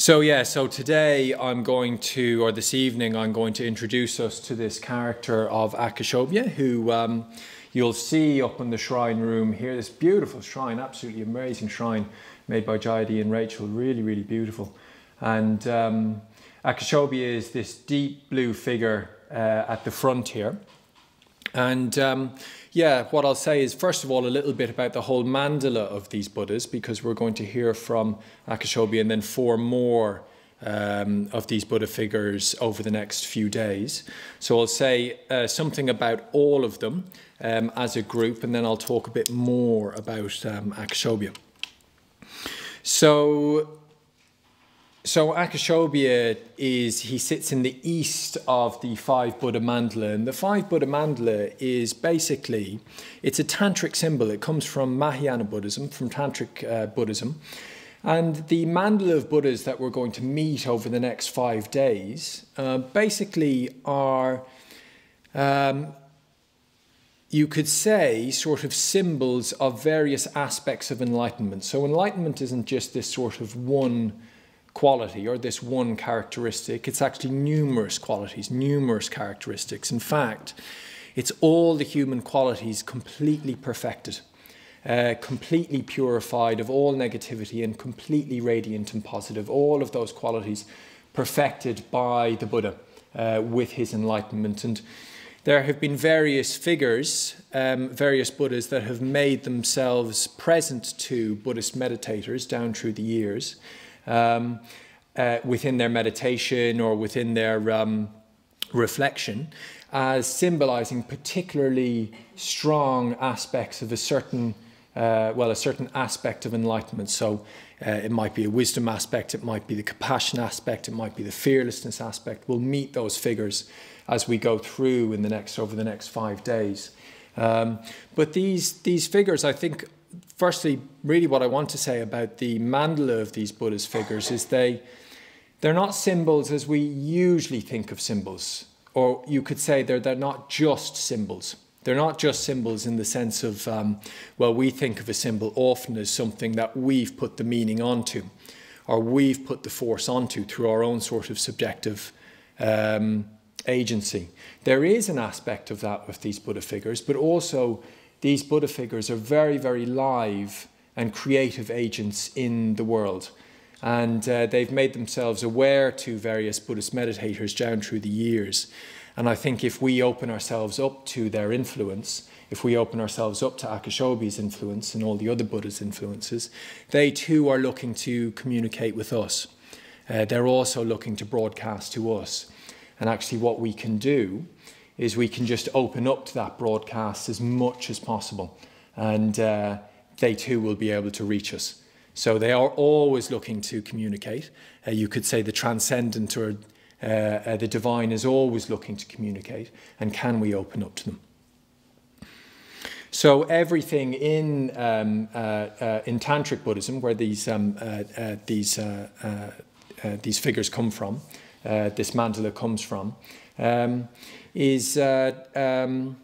So yeah, so today I'm going to, or this evening, I'm going to introduce us to this character of Akshobhya, who um, you'll see up in the shrine room here. This beautiful shrine, absolutely amazing shrine made by Jayadi and Rachel, really, really beautiful. And um, Akshobhya is this deep blue figure uh, at the front here. And um, yeah, what I'll say is, first of all, a little bit about the whole mandala of these Buddhas, because we're going to hear from Akshobhya and then four more um, of these Buddha figures over the next few days. So I'll say uh, something about all of them um, as a group, and then I'll talk a bit more about um. So so Akshobhya is, he sits in the east of the five Buddha mandala. And the five Buddha mandala is basically, it's a tantric symbol. It comes from Mahayana Buddhism, from tantric uh, Buddhism. And the mandala of Buddhas that we're going to meet over the next five days uh, basically are, um, you could say, sort of symbols of various aspects of enlightenment. So enlightenment isn't just this sort of one quality or this one characteristic. It's actually numerous qualities, numerous characteristics. In fact, it's all the human qualities completely perfected, uh, completely purified of all negativity and completely radiant and positive. All of those qualities perfected by the Buddha uh, with his enlightenment. And there have been various figures, um, various Buddhas that have made themselves present to Buddhist meditators down through the years um, uh, within their meditation or within their um, reflection as symbolizing particularly strong aspects of a certain uh, well a certain aspect of enlightenment. So uh, it might be a wisdom aspect it might be the compassion aspect it might be the fearlessness aspect. We'll meet those figures as we go through in the next over the next five days. Um, but these these figures i think firstly, really what I want to say about the mandala of these Buddhist figures is they, they're not symbols as we usually think of symbols. Or you could say they're, they're not just symbols. They're not just symbols in the sense of, um, well, we think of a symbol often as something that we've put the meaning onto, or we've put the force onto through our own sort of subjective um, agency. There is an aspect of that with these Buddha figures, but also these Buddha figures are very, very live and creative agents in the world. And uh, they've made themselves aware to various Buddhist meditators down through the years. And I think if we open ourselves up to their influence, if we open ourselves up to Akshobhya's influence and all the other Buddha's influences, they too are looking to communicate with us. Uh, they're also looking to broadcast to us. And actually, what we can do is we can just open up to that broadcast as much as possible and uh, they too will be able to reach us. So they are always looking to communicate. Uh, you could say the transcendent or uh, uh, the divine is always looking to communicate and can we open up to them? So everything in um, uh, uh, in tantric Buddhism, where these um, these these figures come from, this mandala comes from, um, is uh, um,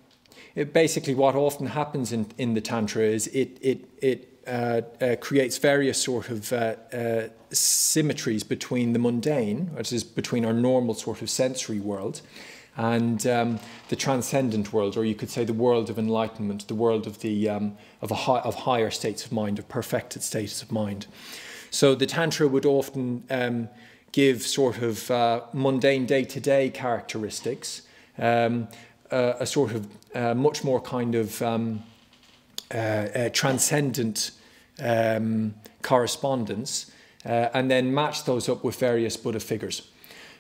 basically what often happens in, in the Tantra is it, it, it uh, uh, creates various sort of uh, uh, symmetries between the mundane, which is between our normal sort of sensory world, and um, the transcendent world, or you could say the world of enlightenment, the world of the um, of, a high, of higher states of mind, of perfected states of mind. So the Tantra would often um, give sort of uh, mundane day-to-day characteristics, um, uh, a sort of uh, much more kind of um, uh, uh, transcendent um, correspondence, uh, and then match those up with various Buddha figures.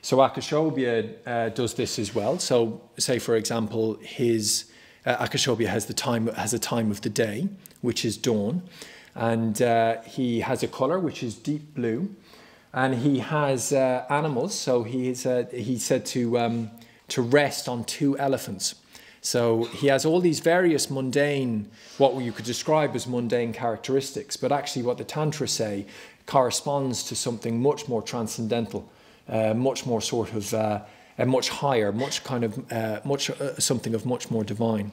So Akshobhya does this as well. So, say for example, his Akshobhya has the time has a time of the day, which is dawn, and he has a color which is deep blue, and he has uh, animals. So he is uh, he said to um, to rest on two elephants. So he has all these various mundane, what you could describe as mundane characteristics, but actually what the Tantra say corresponds to something much more transcendental, uh, much more sort of, uh, much higher, much kind of, uh, much uh, something of much more divine.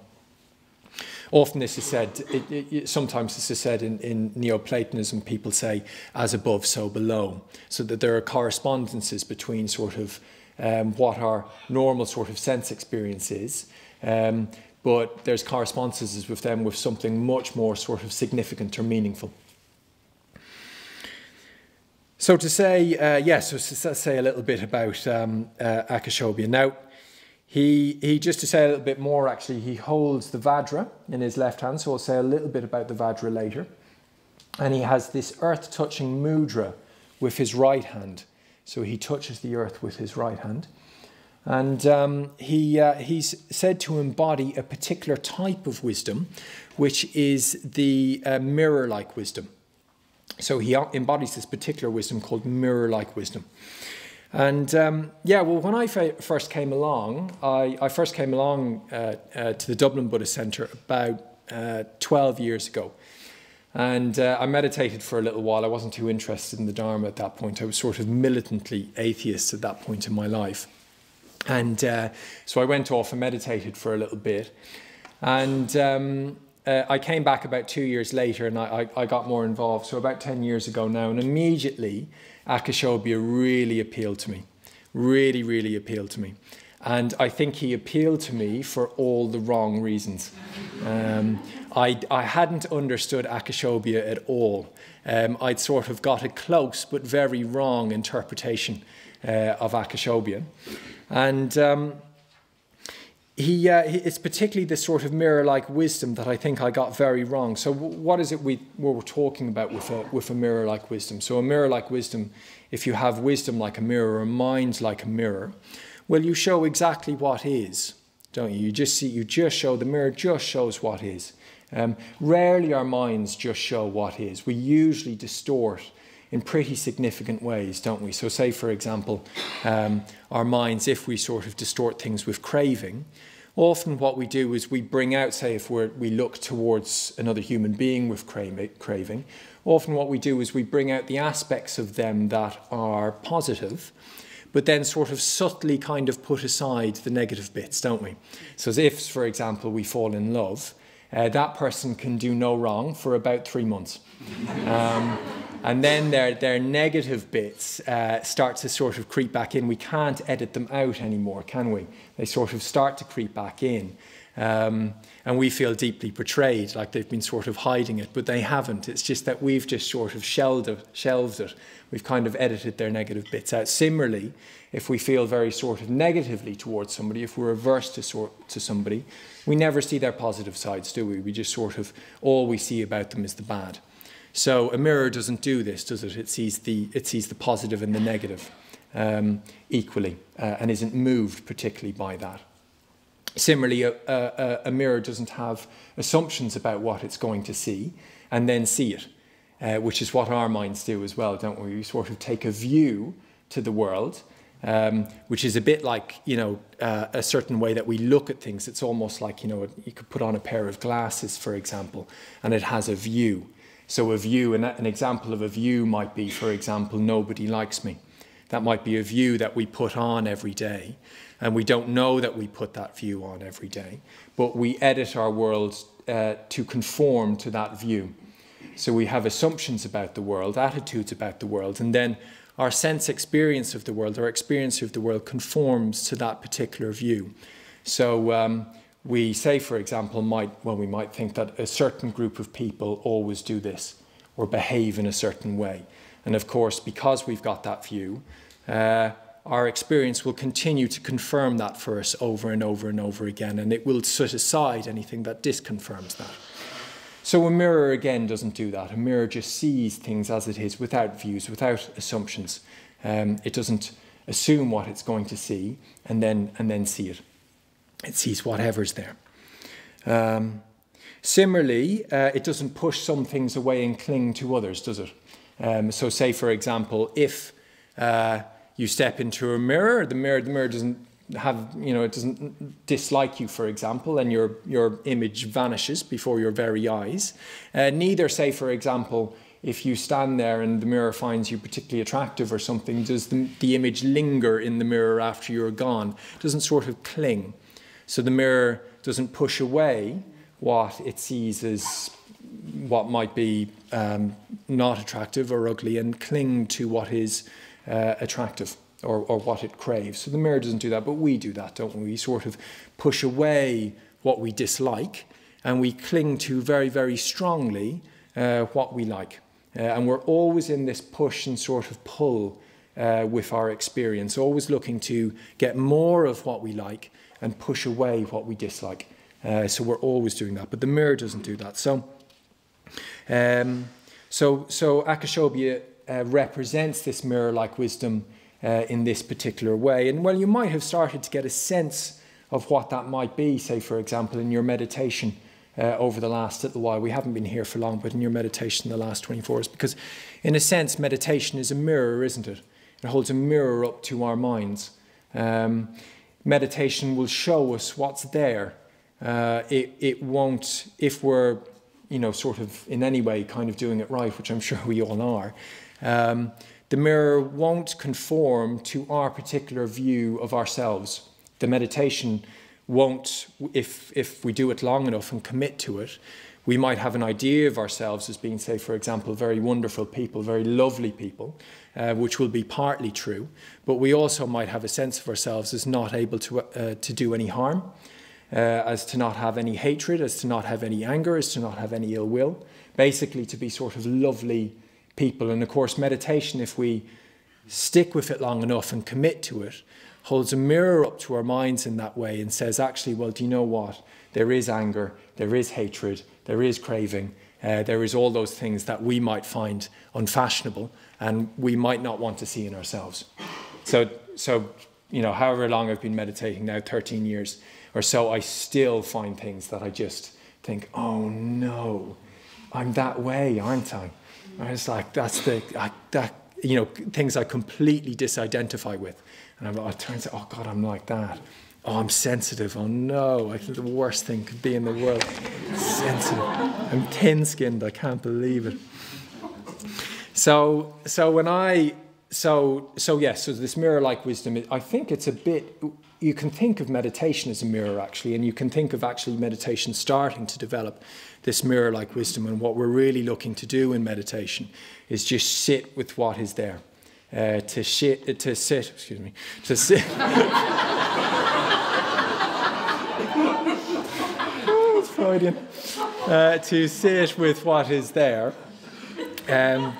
often this is said, it, it, sometimes this is said in, in Neoplatonism, people say, as above, so below. So that there are correspondences between sort of um, what our normal sort of sense experience is, um, but there's correspondences with them with something much more sort of significant or meaningful. So to say, uh, yes, yeah, so to say a little bit about um, uh, Akshobhya. Now, he, he, just to say a little bit more, actually, he holds the Vajra in his left hand, so I'll say a little bit about the Vajra later. And he has this earth touching mudra with his right hand. So he touches the earth with his right hand. And um, he, uh, he's said to embody a particular type of wisdom, which is the uh, mirror like wisdom. So he embodies this particular wisdom called mirror like wisdom. And um, yeah, well, when I first came along, I, I first came along uh, uh, to the Dublin Buddhist Centre about uh, 12 years ago. And uh, I meditated for a little while. I wasn't too interested in the Dharma at that point. I was sort of militantly atheist at that point in my life. And uh, so I went off and meditated for a little bit. And um, uh, I came back about two years later and I, I, I, got more involved. So about 10 years ago now, and immediately Akshobhya really appealed to me. Really, really appealed to me. And I think he appealed to me for all the wrong reasons. Um, I, I hadn't understood Akshobhya at all. Um, I'd sort of got a close but very wrong interpretation uh, of Akshobhya. And um, he, uh, he, it's particularly this sort of mirror-like wisdom that I think I got very wrong. So what is it we, we're talking about with a, with a mirror-like wisdom? So a mirror-like wisdom, if you have wisdom like a mirror a mind like a mirror, well, you show exactly what is, don't you? You just see, you just show, the mirror just shows what is. Um, rarely our minds just show what is. We usually distort in pretty significant ways, don't we? So say, for example, um, our minds, if we sort of distort things with craving, often what we do is we bring out, say, if we look towards another human being with craving, often what we do is we bring out the aspects of them that are positive, but then sort of subtly kind of put aside the negative bits, don't we? So if, for example, we fall in love, uh, that person can do no wrong for about three months. Um, and then their, their negative bits uh, start to sort of creep back in. We can't edit them out anymore, can we? They sort of start to creep back in. Um, and we feel deeply betrayed, like they've been sort of hiding it, but they haven't. It's just that we've just sort of shelved it. Shelved it. We've kind of edited their negative bits out. Similarly, if we feel very sort of negatively towards somebody, if we're averse to, sort, to somebody, we never see their positive sides, do we? We just sort of, all we see about them is the bad. So a mirror doesn't do this, does it? It sees the, it sees the positive and the negative um, equally uh, and isn't moved particularly by that. Similarly, a, a, a, mirror doesn't have assumptions about what it's going to see and then see it, uh, which is what our minds do as well, don't we? We sort of take a view to the world, um, which is a bit like, you know, uh, a certain way that we look at things. It's almost like, you know, you could put on a pair of glasses, for example, and it has a view. So a view, an, an example of a view might be, for example, nobody likes me. That might be a view that we put on every day. And we don't know that we put that view on every day. But we edit our world uh, to conform to that view. So we have assumptions about the world, attitudes about the world, and then our sense experience of the world, our experience of the world conforms to that particular view. So um, we say, for example, might, well, we might think that a certain group of people always do this or behave in a certain way. And of course, because we've got that view, uh, our experience will continue to confirm that for us over and over and over again, and it will set aside anything that disconfirms that. So a mirror again doesn't do that. A mirror just sees things as it is without views, without assumptions. Um, it doesn't assume what it's going to see and then, and then see it. It sees whatever's there. Um, similarly, uh, it doesn't push some things away and cling to others, does it? Um, so, say for example, if uh, you step into a mirror, the mirror, the mirror doesn't have, you know, it doesn't dislike you, for example, and your your image vanishes before your very eyes. Uh, neither, say for example, if you stand there and the mirror finds you particularly attractive or something, does the, the image linger in the mirror after you're gone? It doesn't sort of cling. So the mirror doesn't push away what it sees as what might be um, not attractive or ugly and cling to what is uh, attractive or, or what it craves. So the mirror doesn't do that, but we do that, don't we? We sort of push away what we dislike and we cling to very, very strongly uh, what we like. Uh, and we're always in this push and sort of pull uh, with our experience, always looking to get more of what we like and push away what we dislike. Uh, so we're always doing that, but the mirror doesn't do that. So, um, so, so Akshobhya uh, represents this mirror-like wisdom uh, in this particular way. And well, you might have started to get a sense of what that might be, say, for example, in your meditation uh, over the last little while. We haven't been here for long, but in your meditation the last 24 hours, because in a sense, meditation is a mirror, isn't it? It holds a mirror up to our minds. Um, meditation will show us what's there. Uh, it, it won't, if we're, you know, sort of in any way kind of doing it right, which I'm sure we all are, um, the mirror won't conform to our particular view of ourselves. The meditation won't, if, if we do it long enough and commit to it, we might have an idea of ourselves as being, say, for example, very wonderful people, very lovely people, uh, which will be partly true. But we also might have a sense of ourselves as not able to, uh, to do any harm, uh, as to not have any hatred, as to not have any anger, as to not have any ill will. Basically, to be sort of lovely people. And of course, meditation, if we stick with it long enough and commit to it, holds a mirror up to our minds in that way and says, actually, well, do you know what? There is anger, there is hatred, there is craving, uh, there is all those things that we might find unfashionable and we might not want to see in ourselves. So, so you know, however long I've been meditating now, 13 years or so, I still find things that I just think, oh no, I'm that way, aren't I? And it's like, that's the, I, that, you know, things I completely disidentify with. And I'm, I turn to, oh God, I'm like that. Oh, I'm sensitive. Oh no, I think the worst thing could be in the world. sensitive. I'm thin skinned. I can't believe it. So, so when I, so, so yes, so this mirror like wisdom, I think it's a bit, you can think of meditation as a mirror actually, and you can think of actually meditation starting to develop this mirror like wisdom. And what we're really looking to do in meditation is just sit with what is there uh, to, shit, uh, to sit, excuse me, to sit. oh, it's Freudian. Uh, to sit with what is there um,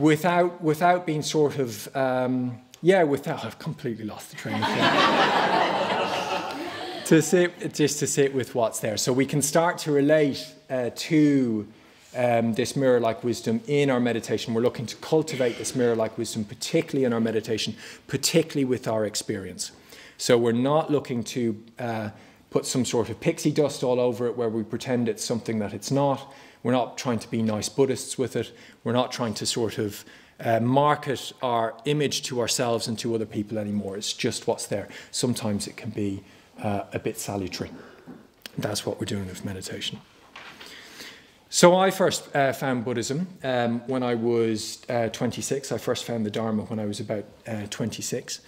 without, without being sort of, um, yeah, without, I've completely lost the train of thought. to sit, just to sit with what's there. So we can start to relate uh, to um, this mirror like wisdom in our meditation. We're looking to cultivate this mirror like wisdom, particularly in our meditation, particularly with our experience. So we're not looking to uh, put some sort of pixie dust all over it where we pretend it's something that it's not. We're not trying to be nice Buddhists with it. We're not trying to sort of uh, market our image to ourselves and to other people anymore. It's just what's there. Sometimes it can be uh, a bit salutary. That's what we're doing with meditation. So I first uh, found Buddhism um, when I was uh, 26. I first found the Dharma when I was about uh, 26.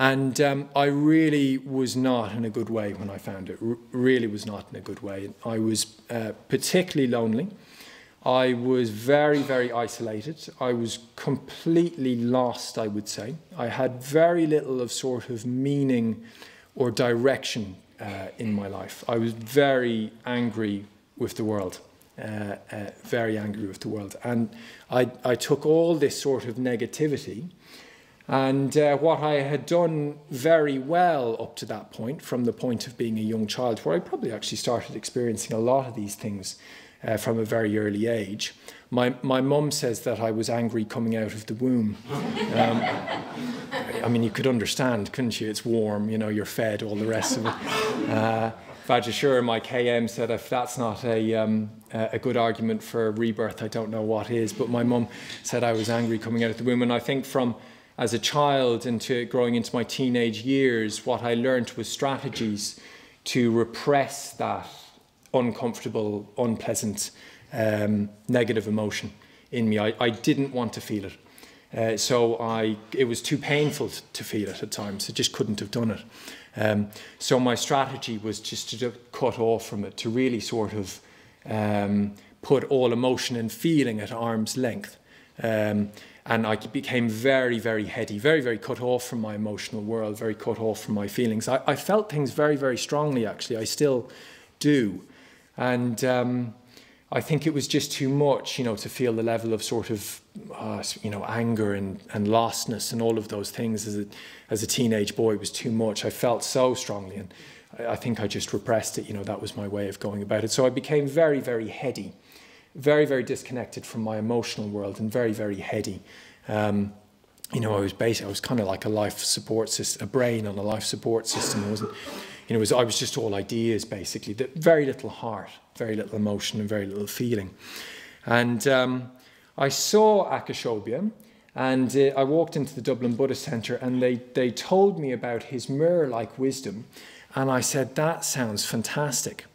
And um, I really was not in a good way when I found it. R really was not in a good way. I was uh, particularly lonely. I was very, very isolated. I was completely lost, I would say. I had very little of sort of meaning or direction uh, in my life. I was very angry with the world uh, uh, very angry with the world. And I, I took all this sort of negativity and uh, what I had done very well up to that point, from the point of being a young child, where I probably actually started experiencing a lot of these things uh, from a very early age. My, my mum says that I was angry coming out of the womb. Um, I mean, you could understand, couldn't you? It's warm, you know, you're fed, all the rest of it. Uh, Vajashura, my KM, said if that's not a, um, a good argument for rebirth, I don't know what is. But my mum said I was angry coming out of the womb. And I think from as a child into growing into my teenage years, what I learned was strategies to repress that uncomfortable, unpleasant, um, negative emotion in me. I, I didn't want to feel it. Uh, so I, it was too painful to feel it at times. I just couldn't have done it. Um, so my strategy was just to cut off from it, to really sort of um, put all emotion and feeling at arm's length. Um, and I became very, very heady, very, very cut off from my emotional world, very cut off from my feelings. I, I felt things very, very strongly, actually. I still do. And um, I think it was just too much, you know, to feel the level of sort of, uh, you know, anger and, and lostness and all of those things as a, as a teenage boy was too much. I felt so strongly and I, I think I just repressed it, you know, that was my way of going about it. So I became very, very heady, very, very disconnected from my emotional world and very, very heady. Um, you know, I was basically, I was kind of like a life support system, a brain on a life support system. I wasn't, you know, was, I was just all ideas basically, that very little heart, very little emotion and very little feeling. And um, I saw Akshobhya and uh, I walked into the Dublin Buddhist Centre and they, they told me about his mirror-like wisdom. And I said, that sounds fantastic.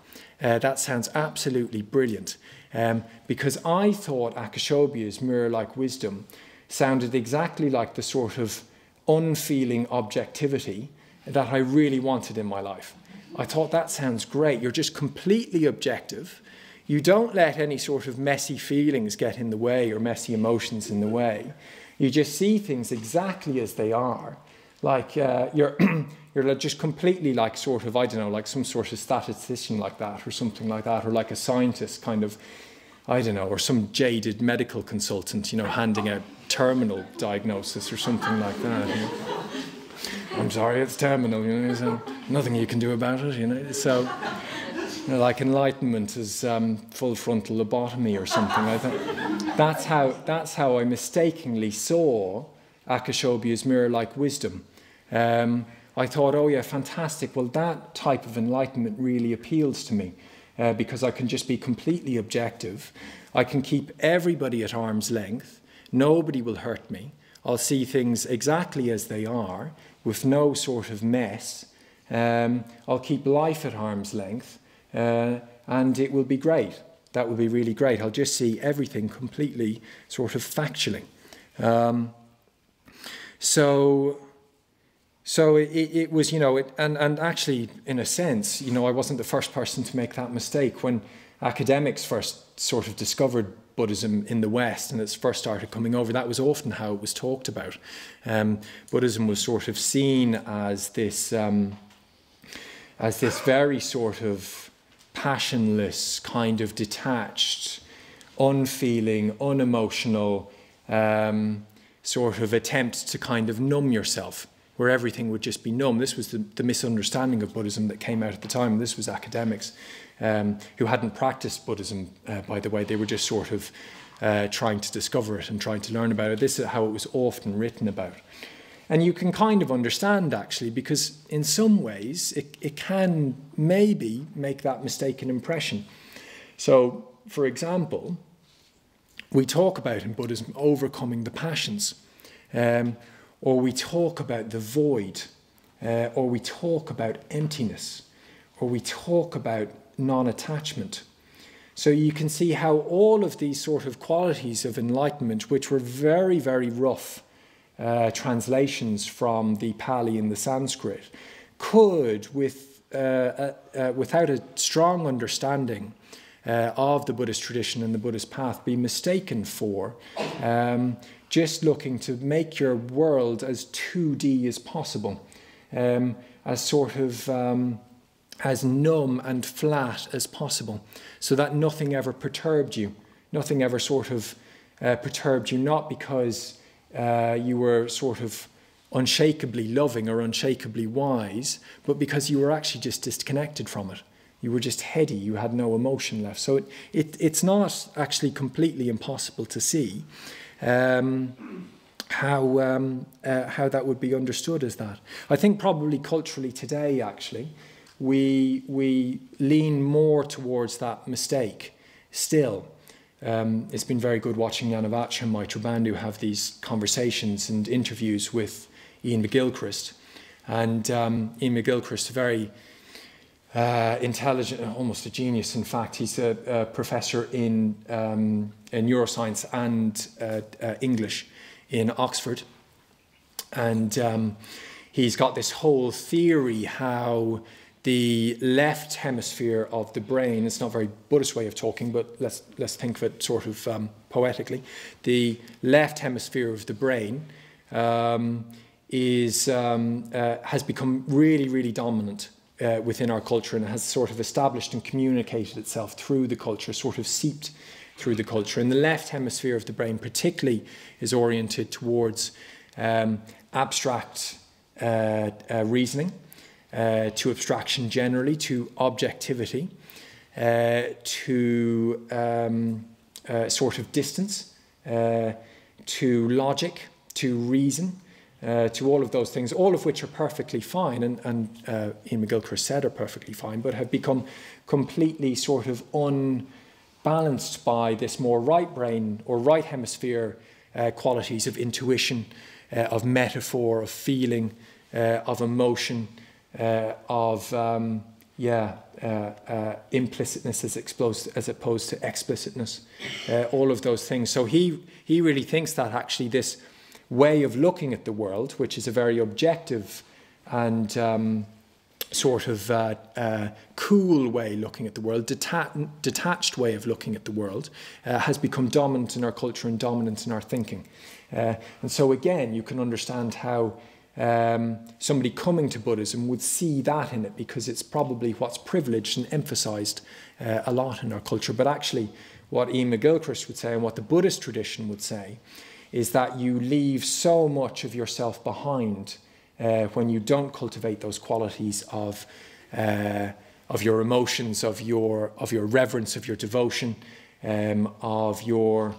Uh, that sounds absolutely brilliant. Um, because I thought Akshobhya's mirror-like wisdom sounded exactly like the sort of unfeeling objectivity that I really wanted in my life. I thought that sounds great. You're just completely objective. You don't let any sort of messy feelings get in the way or messy emotions in the way. You just see things exactly as they are. Like uh, you're, you're just completely like sort of, I don't know, like some sort of statistician like that or something like that, or like a scientist kind of, I don't know, or some jaded medical consultant, you know, handing out terminal diagnosis or something like that. I'm sorry, it's terminal, you know, so nothing you can do about it, you know. So, you know, like enlightenment is um, full frontal lobotomy or something like that. That's how, that's how I mistakenly saw Akshobhya's mirror-like wisdom. Um, I thought, oh yeah, fantastic. Well, that type of enlightenment really appeals to me uh, because I can just be completely objective. I can keep everybody at arm's length. Nobody will hurt me. I'll see things exactly as they are with no sort of mess. Um, I'll keep life at arm's length uh, and it will be great. That will be really great. I'll just see everything completely sort of factually. Um, so, so it, it was, you know, it, and, and actually, in a sense, you know, I wasn't the first person to make that mistake. When academics first sort of discovered Buddhism in the West and it first started coming over, that was often how it was talked about. Um, Buddhism was sort of seen as this, um, as this very sort of passionless, kind of detached, unfeeling, unemotional um, sort of attempt to kind of numb yourself where everything would just be numb. This was the, the misunderstanding of Buddhism that came out at the time. This was academics um, who hadn't practiced Buddhism, uh, by the way. They were just sort of uh, trying to discover it and trying to learn about it. This is how it was often written about. And you can kind of understand, actually, because in some ways it, it can maybe make that mistaken impression. So, for example, we talk about in Buddhism overcoming the passions. Um, or we talk about the void, uh, or we talk about emptiness, or we talk about non attachment. So you can see how all of these sort of qualities of enlightenment, which were very, very rough uh, translations from the Pali and the Sanskrit, could, with, uh, uh, uh without a strong understanding uh, of the Buddhist tradition and the Buddhist path, be mistaken for um, just looking to make your world as 2D as possible, um, as sort of um, as numb and flat as possible, so that nothing ever perturbed you, nothing ever sort of uh, perturbed you, not because uh, you were sort of unshakably loving or unshakably wise, but because you were actually just disconnected from it. You were just heady, you had no emotion left. So it, it, it's not actually completely impossible to see um, how, um, uh, how that would be understood as that. I think probably culturally today, actually, we, we lean more towards that mistake still. Um, it's been very good watching Jnanavaca and Maitreyabandhu have these conversations and interviews with Iain McGilchrist. And um, Iain McGilchrist, very uh, intelligent, almost a genius. In fact, he's a, a professor in, um, in neuroscience and uh, uh, English in Oxford. And um, he's got this whole theory how the left hemisphere of the brain, it's not a very Buddhist way of talking, but let's, let's think of it sort of um, poetically. The left hemisphere of the brain um, is, um, uh, has become really, really dominant uh, within our culture and has sort of established and communicated itself through the culture, sort of seeped through the culture. And the left hemisphere of the brain, particularly, is oriented towards um, abstract uh, uh, reasoning, uh, to abstraction generally, to objectivity, uh, to um, uh, sort of distance, to logic, to reason. Uh, to all of those things, all of which are perfectly fine, and, and uh, Iain McGilchrist said are perfectly fine, but have become completely sort of unbalanced by this more right brain or right hemisphere uh, qualities of intuition, uh, of metaphor, of feeling, uh, of emotion, uh, of um, yeah, uh, uh, implicitness as, exposed, as opposed to explicitness, uh, all of those things. So he, he really thinks that actually this way of looking at the world, which is a very objective and um, sort of uh, uh, cool way looking at the world, deta- detached way of looking at the world, uh, has become dominant in our culture and dominant in our thinking. Uh, and so, again, you can understand how um, somebody coming to Buddhism would see that in it because it's probably what's privileged and emphasized uh, a lot in our culture. But actually, what Iain McGilchrist would say and what the Buddhist tradition would say is that you leave so much of yourself behind uh, when you don't cultivate those qualities of, uh, of your emotions, of your, of your reverence, of your devotion, um, of, your,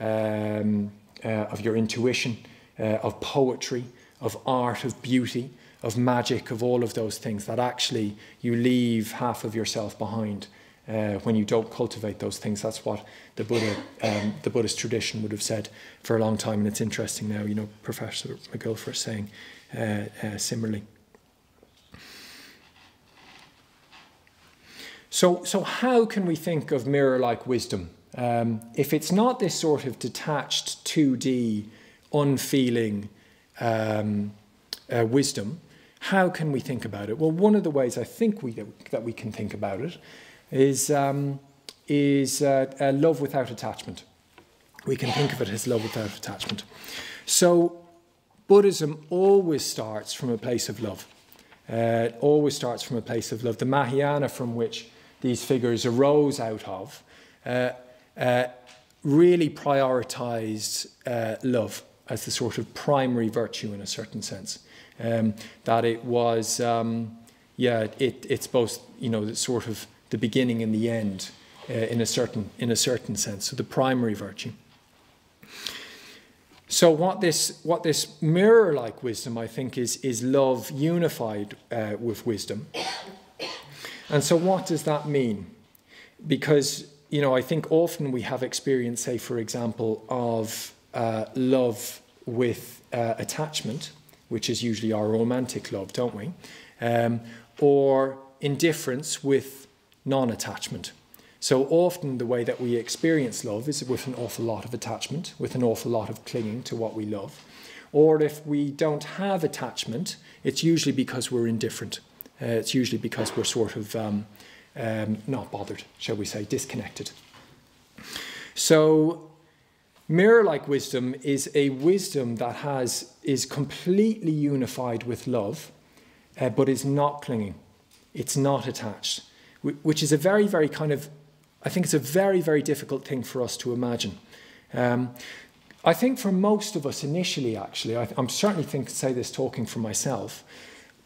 um, uh, of your intuition, uh, of poetry of art, of beauty, of magic, of all of those things, that actually you leave half of yourself behind uh, when you don't cultivate those things. That's what the Buddha, um, the Buddhist tradition would have said for a long time, and it's interesting now. You know, Professor McGilchrist saying uh, uh, similarly. So, so how can we think of mirror-like wisdom um, if it's not this sort of detached 2D, unfeeling? um, uh, wisdom, how can we think about it? Well, one of the ways I think we, that we can think about it is, um, is uh, love without attachment. We can think of it as love without attachment. So, Buddhism always starts from a place of love. Uh, it always starts from a place of love. The Mahayana from which these figures arose out of uh, uh, really prioritized uh, love as the sort of primary virtue in a certain sense. Um, that it was, um, yeah, it, it's both, you know, the sort of the beginning and the end uh, in, a certain, in a certain sense. So the primary virtue. So what this, what this mirror-like wisdom, I think, is, is love unified uh, with wisdom. And so what does that mean? Because, you know, I think often we have experience, say, for example, of uh, love with uh, attachment, which is usually our romantic love, don't we? Um, or indifference with non attachment. So often, the way that we experience love is with an awful lot of attachment, with an awful lot of clinging to what we love. Or if we don't have attachment, it's usually because we're indifferent. Uh, it's usually because we're sort of um, um, not bothered, shall we say, disconnected. So Mirror like wisdom is a wisdom that has, is completely unified with love, uh, but is not clinging. It's not attached, which is a very, very kind of, I think it's a very, very difficult thing for us to imagine. Um, I think for most of us initially, actually, I, am certainly think say this talking for myself.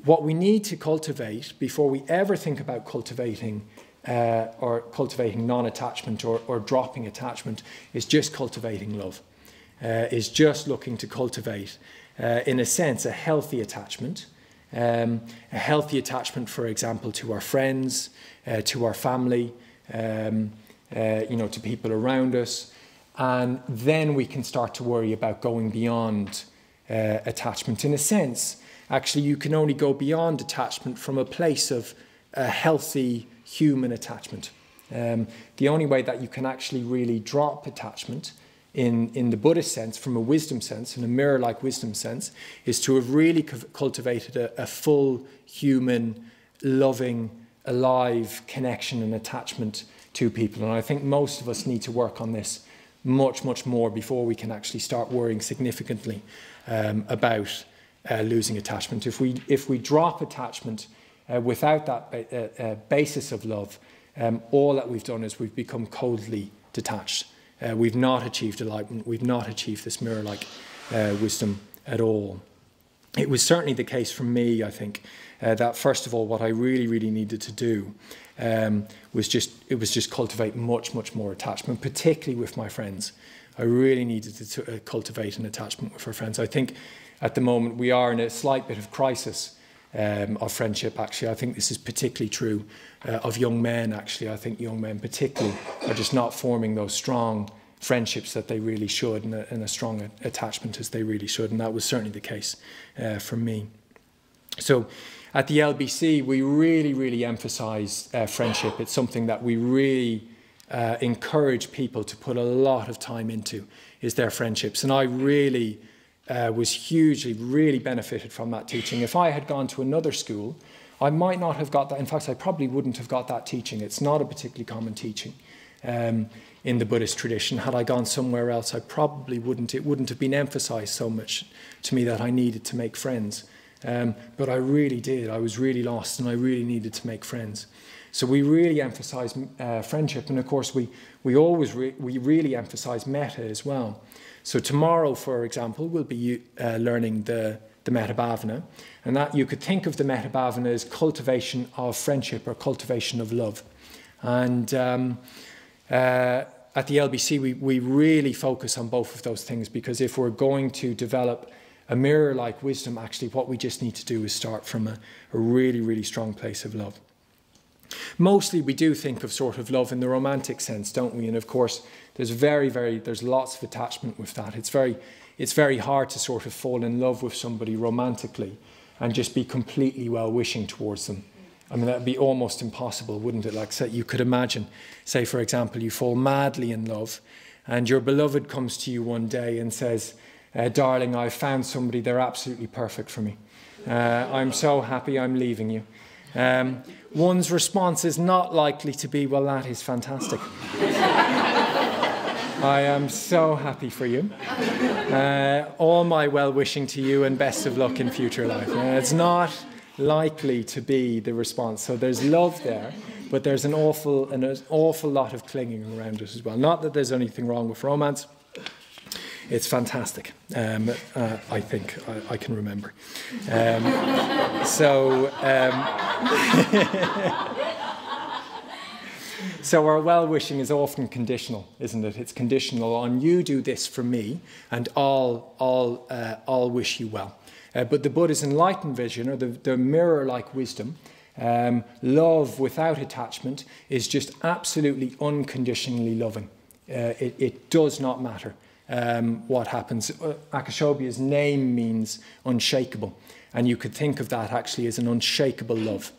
What we need to cultivate before we ever think about cultivating uh, or cultivating non-attachment or, or dropping attachment is just cultivating love, uh, is just looking to cultivate, uh, in a sense, a healthy attachment. Um, a healthy attachment, for example, to our friends, uh, to our family, um, uh, you know, to people around us, and then we can start to worry about going beyond uh, attachment. In a sense, actually, you can only go beyond attachment from a place of a healthy human attachment. Um, the only way that you can actually really drop attachment in, in the Buddhist sense, from a wisdom sense, in a mirror like wisdom sense, is to have really cultivated a, a full human, loving, alive connection and attachment to people. And I think most of us need to work on this much, much more before we can actually start worrying significantly um, about uh, losing attachment. If we, if we drop attachment uh, without that ba uh, basis of love, um, all that we've done is we've become coldly detached. Uh, we've not achieved enlightenment. We've not achieved this mirror-like uh, wisdom at all. It was certainly the case for me, I think, uh, that first of all, what I really, really needed to do um, was just it was just cultivate much, much more attachment, particularly with my friends. I really needed to uh, cultivate an attachment with our friends. I think at the moment we are in a slight bit of crisis um, of friendship, actually. I think this is particularly true uh, of young men, actually. I think young men, particularly, are just not forming those strong friendships that they really should and a, and a strong attachment as they really should. And that was certainly the case uh, for me. So at the LBC, we really, really emphasize uh, friendship. It's something that we really uh, encourage people to put a lot of time into is their friendships. And I really uh, was hugely, really benefited from that teaching. If I had gone to another school, I might not have got that. In fact, I probably wouldn't have got that teaching. It's not a particularly common teaching. Um, in the Buddhist tradition. Had I gone somewhere else, I probably wouldn't. It wouldn't have been emphasized so much to me that I needed to make friends. Um, but I really did. I was really lost and I really needed to make friends. So we really emphasize uh, friendship. And of course, we, we always re we really emphasize metta as well. So tomorrow, for example, we'll be uh, learning the, the Metta Bhavana. And that you could think of the Metta Bhavana as cultivation of friendship or cultivation of love. And um, uh, at the LBC, we, we really focus on both of those things because if we're going to develop a mirror like wisdom, actually, what we just need to do is start from a, a really, really strong place of love. Mostly we do think of sort of love in the romantic sense, don't we? And of course, there's very, very, there's lots of attachment with that. It's very, it's very hard to sort of fall in love with somebody romantically and just be completely well wishing towards them. I mean, that'd be almost impossible, wouldn't it? Like, say, you could imagine, say, for example, you fall madly in love, and your beloved comes to you one day and says, uh, Darling, I've found somebody, they're absolutely perfect for me. Uh, I'm so happy I'm leaving you. Um, one's response is not likely to be, Well, that is fantastic. I am so happy for you. Uh, all my well wishing to you and best of luck in future life. Uh, it's not likely to be the response. So there's love there, but there's an awful, an awful lot of clinging around it as well. Not that there's anything wrong with romance. It's fantastic, um, uh, I think, I, I, can remember. Um, so, um, so our well-wishing is often conditional, isn't it? It's conditional on you do this for me, and I'll, I'll, uh, I'll wish you well. Uh, but the Buddha's enlightened vision, or the, the mirror like wisdom, um, love without attachment, is just absolutely unconditionally loving. Uh, it, it does not matter um, what happens. Akshobhya's name means unshakable. And you could think of that actually as an unshakable love,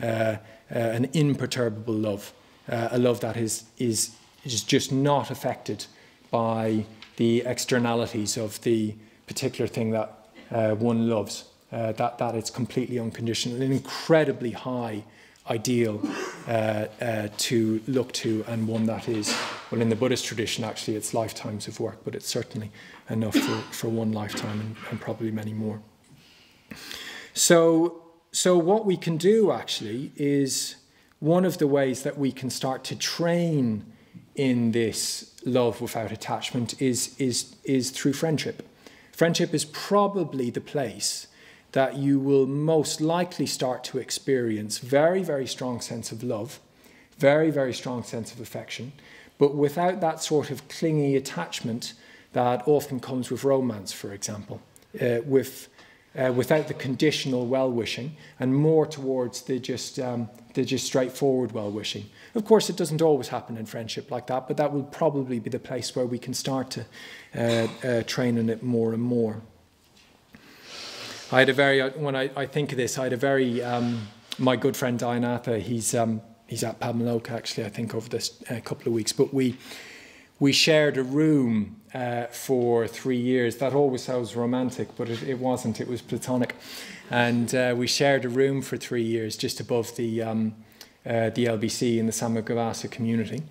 uh, uh, an imperturbable love, uh, a love that is, is, is just not affected by the externalities of the particular thing that uh, one loves, uh, that, that it's completely unconditional, an incredibly high ideal uh, uh, to look to and one that is, well, in the Buddhist tradition, actually, it's lifetimes of work, but it's certainly enough for, for one lifetime and, and probably many more. So, so what we can do actually is one of the ways that we can start to train in this love without attachment is, is, is through friendship. Friendship is probably the place that you will most likely start to experience very, very strong sense of love, very, very strong sense of affection, but without that sort of clingy attachment that often comes with romance, for example, uh, with, uh, without the conditional well-wishing and more towards the just, um, the just straightforward well-wishing. Of course, it doesn't always happen in friendship like that, but that will probably be the place where we can start to uh, uh, train in it more and more. I had a very, when I, I think of this, I had a very, um, my good friend Dianatha, he's, um, he's at Padmaloka actually, I think, over this uh, couple of weeks, but we, we shared a room uh, for three years. That always sounds romantic, but it, it wasn't. It was platonic. And uh, we shared a room for three years just above the, um, uh, the LBC in the Samogawasa community.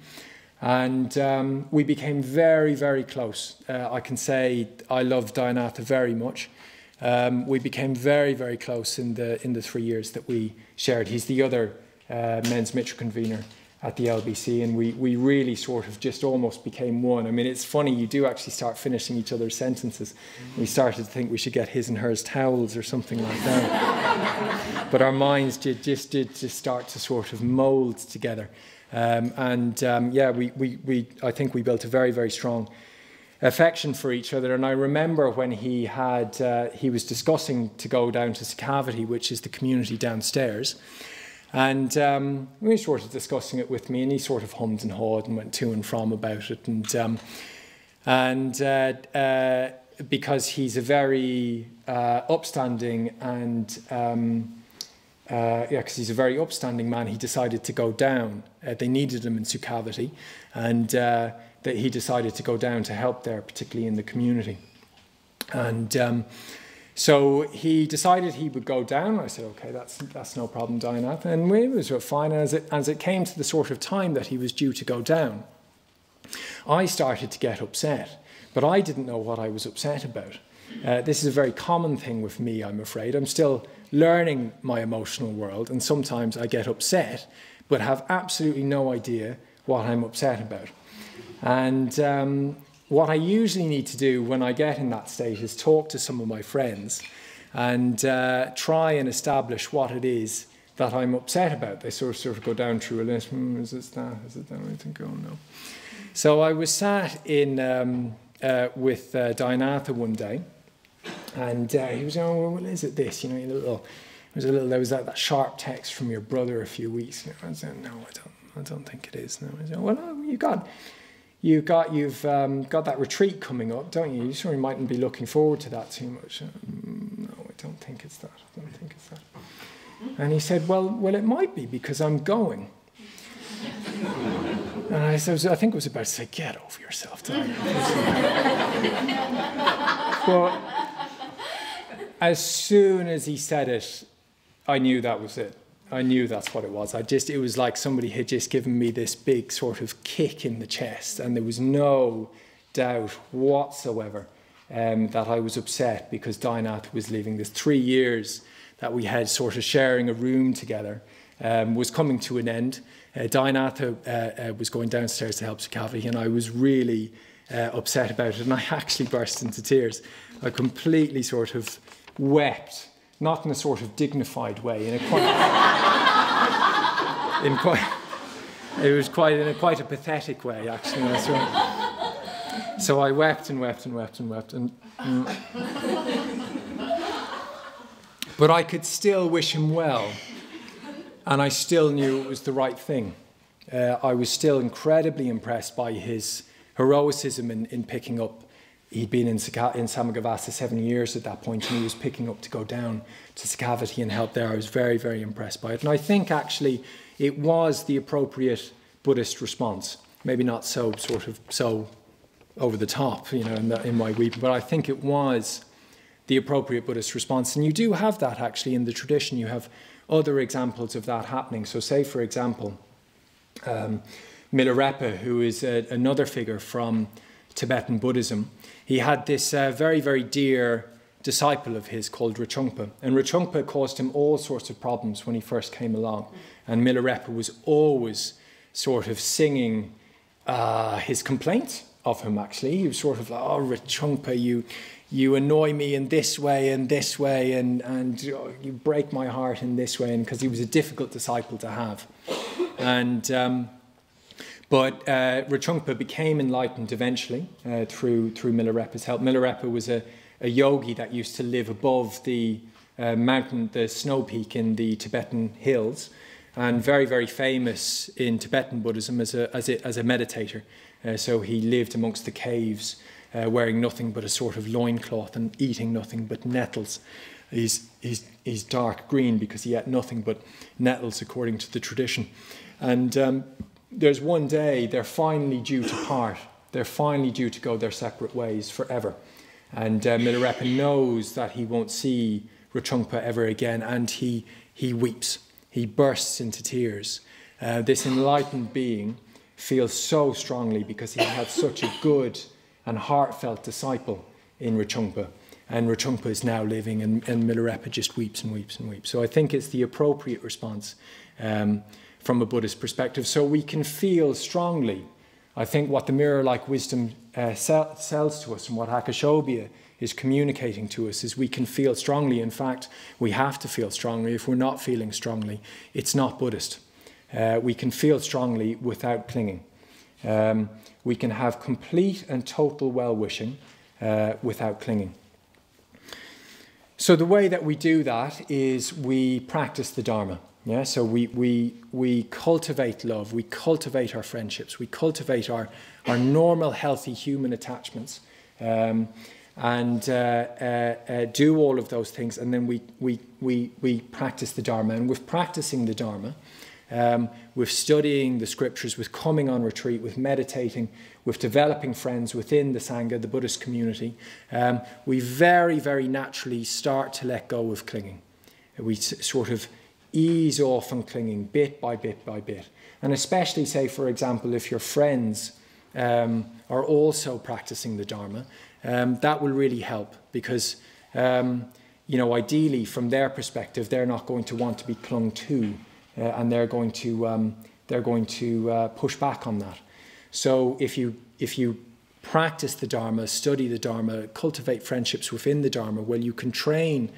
And um, we became very, very close. Uh, I can say I love Dayanatha very much. Um, we became very, very close in the, in the three years that we shared. He's the other uh, men's Mitra convener at the LBC, and we, we really sort of just almost became one. I mean, it's funny, you do actually start finishing each other's sentences. We started to think we should get his and hers towels or something like that. but our minds did, just did just start to sort of mold together. Um, and um, yeah, we, we, we, I think we built a very, very strong affection for each other. And I remember when he had, uh, he was discussing to go down to Sukhavati, which is the community downstairs. And um, were sort of discussing it with me, and he sort of hummed and hawed and went to and from about it. And, um, and uh, uh, because he's a very uh, upstanding and um, uh, yeah, because he's a very upstanding man, he decided to go down. Uh, they needed him in Sukhavati, and uh, that he decided to go down to help there, particularly in the community. And um, so he decided he would go down. I said, okay, that's, that's no problem, Dayanatha. And we was fine. As it, as it came to the sort of time that he was due to go down, I started to get upset, but I didn't know what I was upset about. Uh, this is a very common thing with me, I'm afraid. I'm still learning my emotional world, and sometimes I get upset, but have absolutely no idea what I'm upset about. And um, what I usually need to do when I get in that state is talk to some of my friends and uh, try and establish what it is that I'm upset about. They sort of, sort of go down through a list. Hmm, is it that? Is it that? I think, oh no. So I was sat in um, uh, with uh, Dayanatha one day, and uh, he was going, oh, well, is it this? You know, a little, it was a little, there was that, that sharp text from your brother a few weeks ago. I said, no, I don't, I don't think it is. No, I said, well, no, you got, you got, you've um, got that retreat coming up, don't you? You of mightn't be looking forward to that too much. Um, no, I don't think it's that. I don't think it's that. And he said, well, well, it might be because I'm going. And I, said, I think it was about to say, get over yourself, but as soon as he said it, I knew that was it. I knew that's what it was. I just, it was like somebody had just given me this big sort of kick in the chest, and there was no doubt whatsoever um, that I was upset because Dinath was leaving. This three years that we had sort of sharing a room together um, was coming to an end. Uh, Dinath uh, uh, was going downstairs to help Sakavi, and I was really uh, upset about it, and I actually burst into tears. I completely sort of wept not in a sort of dignified way, in a quite, in quite, it was quite in a quite a pathetic way, actually. So, I wept and wept and wept and wept, and. Mm. But I could still wish him well, and I still knew it was the right thing. Uh, I was still incredibly impressed by his heroism in, in picking up he'd been in, in Samogawasa seven years at that point and he was picking up to go down to Sukhavati and help there. I was very, very impressed by it. And I think actually it was the appropriate Buddhist response. Maybe not so sort of so over the top, you know, in, the, in my weeping, but I think it was the appropriate Buddhist response. And you do have that actually in the tradition. You have other examples of that happening. So say, for example, um, Milarepa, who is a, another figure from Tibetan Buddhism, he had this uh, very, very dear disciple of his called Rechungpa. And Rechungpa caused him all sorts of problems when he first came along. And Milarepa was always sort of singing uh, his complaint of him, actually. He was sort of like, oh, Rechungpa, you, you annoy me in this way and this way, and, and you break my heart in this way. And because he was a difficult disciple to have. And. Um, but uh, Rechungpa became enlightened eventually uh, through, through Milarepa's help. Milarepa was a, a yogi that used to live above the uh, mountain, the snow peak in the Tibetan hills, and very, very famous in Tibetan Buddhism as a, as a, as a meditator. Uh, so he lived amongst the caves, uh, wearing nothing but a sort of loincloth and eating nothing but nettles. He's, he's, he's dark green because he ate nothing but nettles, according to the tradition. And um, there's one day they're finally due to part They're finally due to go their separate ways forever. And uh, Milarepa knows that he won't see Rechungpa ever again, and he, he weeps. He bursts into tears. Uh, this enlightened being feels so strongly because he had such a good and heartfelt disciple in Rechungpa. And Rechungpa is now living, and, and Milarepa just weeps and weeps and weeps. So I think it's the appropriate response um, from a Buddhist perspective. So we can feel strongly, I think, what the mirror like wisdom uh, sell, sells to us and what Akshobhya is communicating to us is we can feel strongly. In fact, we have to feel strongly. If we're not feeling strongly, it's not Buddhist. Uh, we can feel strongly without clinging. Um, we can have complete and total well wishing uh, without clinging. So, the way that we do that is we practice the Dharma. Yeah, so we, we, we cultivate love, we cultivate our friendships, we cultivate our, our normal, healthy human attachments, um, and uh, uh, uh, do all of those things. And then we, we, we, we practice the Dharma. And with practicing the Dharma, um, with studying the scriptures, with coming on retreat, with meditating, with developing friends within the Sangha, the Buddhist community, um, we very, very naturally start to let go of clinging. We sort of ease off from clinging bit by bit by bit. And especially, say, for example, if your friends um, are also practicing the Dharma, um, that will really help because, um, you know, ideally, from their perspective, they're not going to want to be clung to uh, and they're going to, um, they're going to uh, push back on that. So if you, if you practice the Dharma, study the Dharma, cultivate friendships within the Dharma, well, you can train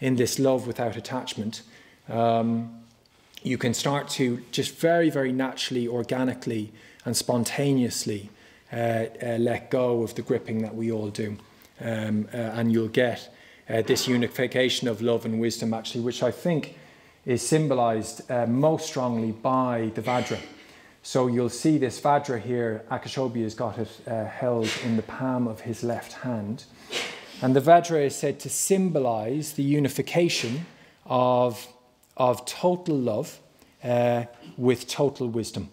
in this love without attachment. Um, you can start to just very, very naturally, organically, and spontaneously uh, uh, let go of the gripping that we all do. Um, uh, and you'll get uh, this unification of love and wisdom, actually, which I think is symbolized uh, most strongly by the Vajra. So you'll see this Vajra here, Akshobhya has got it uh, held in the palm of his left hand. And the Vajra is said to symbolize the unification of, of total love uh, with total wisdom.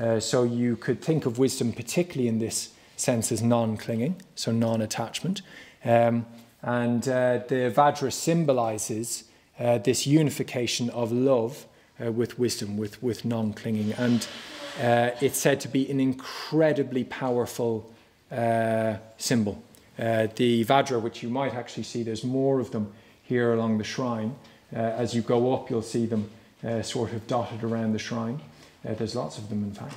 Uh, so you could think of wisdom, particularly in this sense, as non clinging, so non attachment. Um, and uh, the Vajra symbolizes uh, this unification of love uh, with wisdom, with, with non clinging. And uh, it's said to be an incredibly powerful symbol. The Vajra, which you might actually see, there's more of them here along the shrine. Uh, as you go up, you'll see them uh, sort of dotted around the shrine. Uh, there's lots of them, in fact.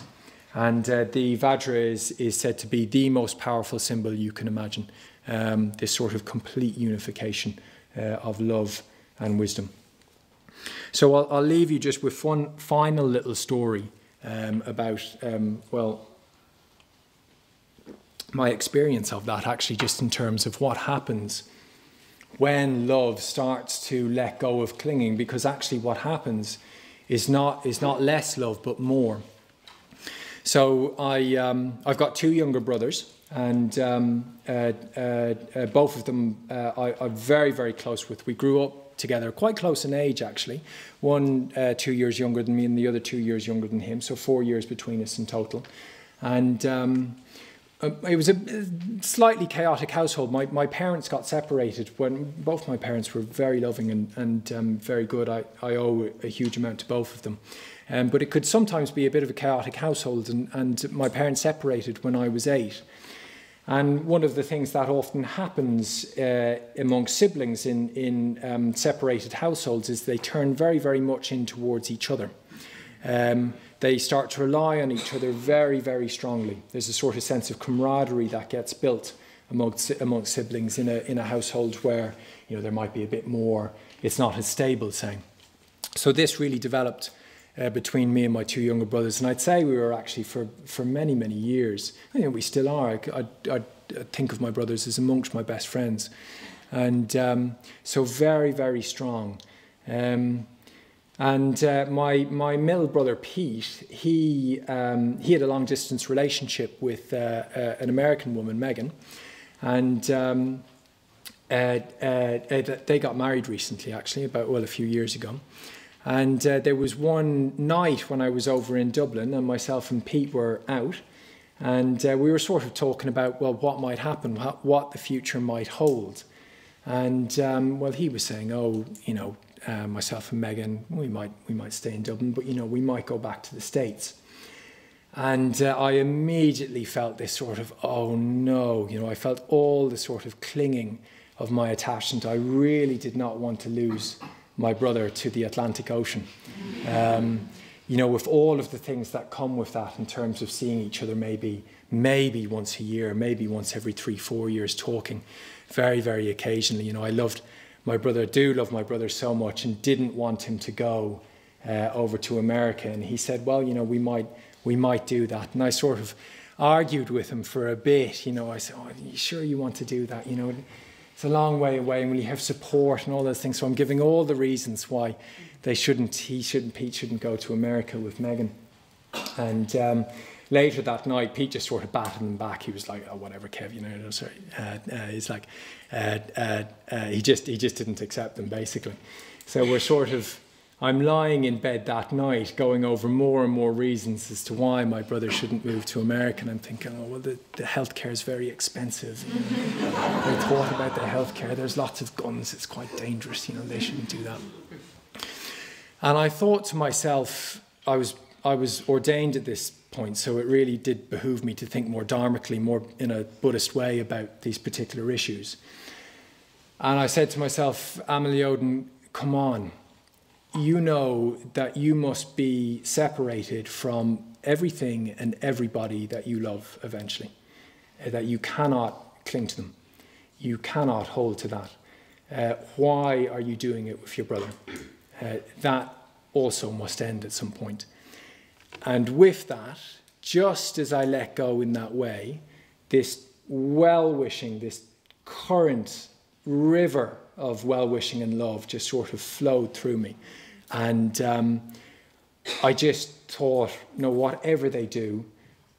And the Vajra is, is said to be the most powerful symbol you can imagine. Um, this sort of complete unification of love and wisdom. So I'll, I'll leave you just with one final little story um, about, um, well, my experience of that actually, just in terms of what happens when love starts to let go of clinging, because actually what happens is not, is not less love, but more. So I, um, I've got two younger brothers, and um, uh, uh, uh, both of them uh, I, I'm very, very close with. We grew up together, quite close in age actually. One uh, two years younger than me, and the other two years younger than him. So four years between us in total. And um, uh, it was a slightly chaotic household. My, my parents got separated when both my parents were very loving and, and um, very good. I, I owe a huge amount to both of them. Um, but it could sometimes be a bit of a chaotic household, and, and my parents separated when I was eight. And one of the things that often happens uh, among siblings in, in um, separated households is they turn very, very much in towards each other. Um, they start to rely on each other very, very strongly. There's a sort of sense of camaraderie that gets built amongst, amongst siblings in a, in a household where you know, there might be a bit more, it's not as stable, saying. So this really developed uh, between me and my two younger brothers. And I'd say we were actually for, for many, many years, I we still are. I, I, I think of my brothers as amongst my best friends. And um, so very, very strong. Um, and uh, my, my middle brother Pete, he, um, he had a long distance relationship with uh, uh, an American woman, Megan. And um, uh, uh, they got married recently, actually, about, well, a few years ago. And uh, there was one night when I was over in Dublin and myself and Pete were out And uh, we were sort of talking about, well, what might happen, what, what the future might hold. And um, well, he was saying, oh, you know, uh, myself and Megan, we might we might stay in Dublin, but you know, we might go back to the States. And uh, I immediately felt this sort of, oh no, you know, I felt all the sort of clinging of my attachment. I really did not want to lose my brother to the Atlantic Ocean. Um, you know, with all of the things that come with that in terms of seeing each other maybe, maybe once a year, maybe once every three, four years talking very, very occasionally. You know, I loved my brother, do love my brother so much and didn't want him to go uh, over to America. And he said, well, you know, we might, we might do that. And I sort of argued with him for a bit. You know, I said, oh, are you sure you want to do that? You know, it's a long way away and when you have support and all those things. So I'm giving all the reasons why they shouldn't, he shouldn't, Pete shouldn't go to America with Megan. And um, later that night, Pete just sort of batted him back. He was like, "Oh, whatever, Kev, you know." Sorry, uh, uh, he's like, uh, uh, uh, he just he just didn't accept them basically. So we're sort of. I'm lying in bed that night, going over more and more reasons as to why my brother shouldn't move to America. And I'm thinking, oh well, the, the healthcare is very expensive. I thought about the healthcare. There's lots of guns. It's quite dangerous. You know, they shouldn't do that. And I thought to myself, I was I was ordained at this point, so it really did behoove me to think more dharmically, more in a Buddhist way about these particular issues. And I said to myself, Amalayodhin, come on, you know that you must be separated from everything and everybody that you love eventually, uh, that you cannot cling to them, you cannot hold to that. Uh, why are you doing it with your brother? Uh, that also must end at some point. And with that, just as I let go in that way, this well wishing, this current river of well wishing and love just sort of flowed through me. And um, I just thought, you know, whatever they do,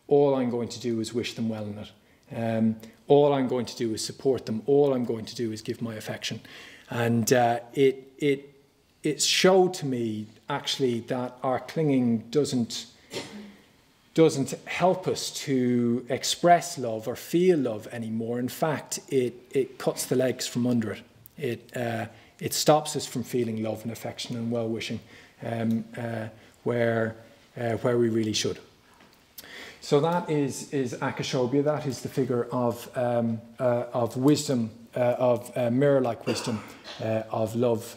all I'm going to do is wish them well in it. Um, all I'm going to do is support them. All I'm going to do is give my affection. And uh, it, it, it showed to me actually that our clinging doesn't doesn't help us to express love or feel love anymore. In fact, it, it cuts the legs from under it. It, uh, it stops us from feeling love and affection and well wishing um, uh, where, uh, where we really should. So that is, is Akshobhya, that is the figure of, um, uh, of wisdom, uh, of uh, mirror like wisdom, of love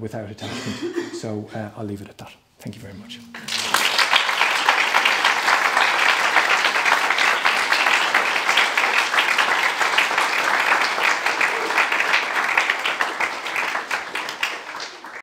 without attachment. So uh, I'll leave it at that. Thank you very much.